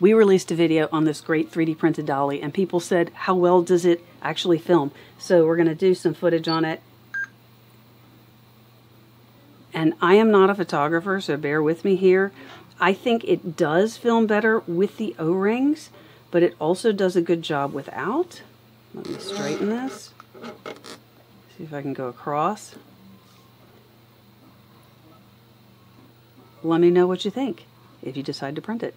we released a video on this great 3D printed dolly, and people said, how well does it actually film? So we're going to do some footage on it. And I am not a photographer, so bear with me here. I think it does film better with the O-rings, but it also does a good job without. Let me straighten this. See if I can go across. Let me know what you think if you decide to print it.